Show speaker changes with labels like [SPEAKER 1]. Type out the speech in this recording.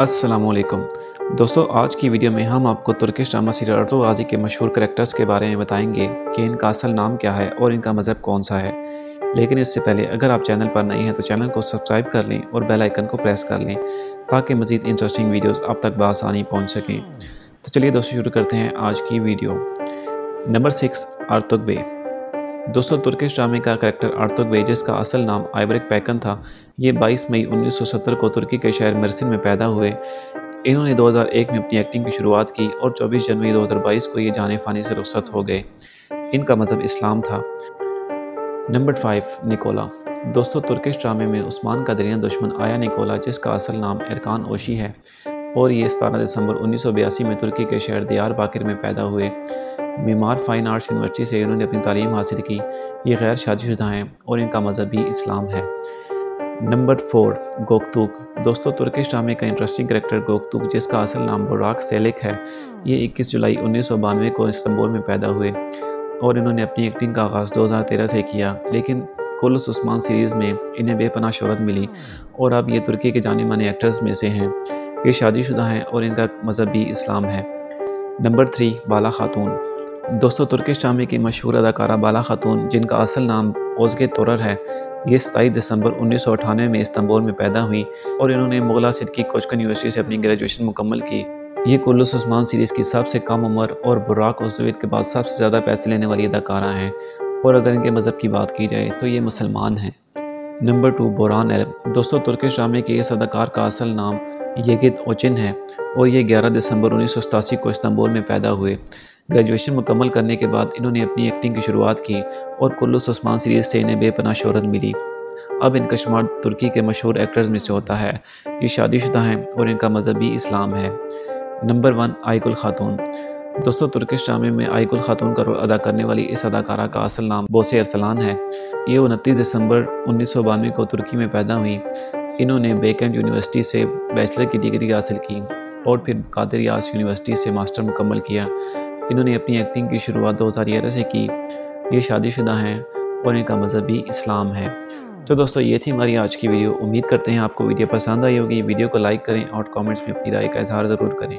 [SPEAKER 1] असलकुम दोस्तों, आज की वीडियो में हम आपको Turkish drama serial Ertugrul Ghazi के मशहूर करेक्टर्स के बारे में बताएँगे कि इनका असल नाम क्या है और इनका मज़हब कौन सा है। लेकिन इससे पहले, अगर आप चैनल पर नए हैं तो चैनल को सब्सक्राइब कर लें और बेल आइकन को प्रेस कर लें, ताकि मज़ीद इंटरेस्टिंग वीडियोस आप तक बसानी पहुँच सकें। तो चलिए दोस्तों, शुरू करते हैं आज की वीडियो। नंबर सिक्स आर्तुक दोस्तों, तुर्किश ड्रामे का करेक्टर आर्तुक बे जिसका असल नाम आइवरिक पैकन था। ये 22 मई 1970 को तुर्की के शहर मरसिन में पैदा हुए। इन्होंने 2001 में अपनी एक्टिंग की शुरुआत की और 24 जनवरी 2022 को ये जाने फानी से रुखसत हो गए। इनका मज़हब इस्लाम था। Number five, Nicola. दोस्तों, तुर्किश ड्रामे में उस्मान का दरिया दुश्मन आया निकोला, जिसका असल नाम इरकान ओशी है और ये सतारह दिसंबर उन्नीस सौ बयासी में तुर्की के शहर दियार बाकिर में पैदा हुए। मीमार फ़ाइन आर्ट्स यूनिवर्सिटी से इन्होंने अपनी तालीम हासिल की। ये गैर शादीशुदा हैं और इनका मज़हब भी इस्लाम है। नंबर फोर गोकतूक दोस्तों, तुर्किश ड्रामे का इंटरेस्टिंग करेक्टर गोकतूक जिसका असल नाम बुराक सेलिक है, ये 21 जुलाई उन्नीस को इस्तंबुल में पैदा हुए और इन्होंने अपनी एक्टिंग का आगाज़ 2013 से किया। लेकिन कुल्स उस्मान सीरीज़ में इन्हें बेपना शहरत मिली और अब ये तुर्की के जाने माने एक्टर्स में से हैं। ये शादीशुदा हैं और इनका मज़हब इस्लाम है। नंबर थ्री, बाला खातून। दोस्तों, तुर्किश शामी की मशहूर अदाकारा बाला खातून, जिनका असल नाम ओजगे तुरर है, ये सताईस दिसंबर उन्नीस सौ अठानवे में इस्तांबुल में पैदा हुई और इन्होंने मुगला सिद्दीकी कोचकन यूनिवर्सिटी से अपनी ग्रेजुएशन मुकम्मल की। ये कुल्लुस उस्मान सीरीज़ की सबसे कम उम्र और बुराक उजवीद के बाद सबसे ज़्यादा पैसे लेने वाली अदाकारा हैं। और अगर इनके मज़हब की बात की जाए तो ये मुसलमान हैं। नंबर टू, बोरान एल दोस्तों, तुर्किश ड्रामे के इस अदाकार का असल नाम येगिद ओचिन है और ये 11 दिसंबर उन्नीस सौ सतासी को इस्तांबुल में पैदा हुए। ग्रेजुएशन मुकम्मल करने के बाद इन्होंने अपनी एक्टिंग की शुरुआत की और कुल्लुस उस्मान सीरीज़ से इन्हें बेपना शहरत मिली। अब इनका शुमार तुर्की के मशहूर एक्टर्स में से होता है। ये शादीशुदा हैं और इनका मजहबी इस्लाम है। नंबर वन आयकुल खातून। दोस्तों, तुर्किश ड्रामे में आयकुल खातून का रोल अदा करने वाली इस अदाकारा का असल नाम बोसे अरसलान है। ये उनतीस दिसंबर उन्नीस सौ बानवे को तुर्की में पैदा हुई। इन्होंने बेकेंड यूनिवर्सिटी से बैचलर की डिग्री हासिल की और फिर कादिर यास यूनिवर्सिटी से मास्टर मुकम्मल किया। इन्होंने अपनी एक्टिंग की शुरुआत 2011 से की। ये शादीशुदा हैं, और इनका मज़हब भी इस्लाम है। तो दोस्तों, ये थी हमारी आज की वीडियो। उम्मीद करते हैं आपको वीडियो पसंद आई होगी। वीडियो को लाइक करें और कमेंट्स में अपनी राय का इजहार ज़रूर करें।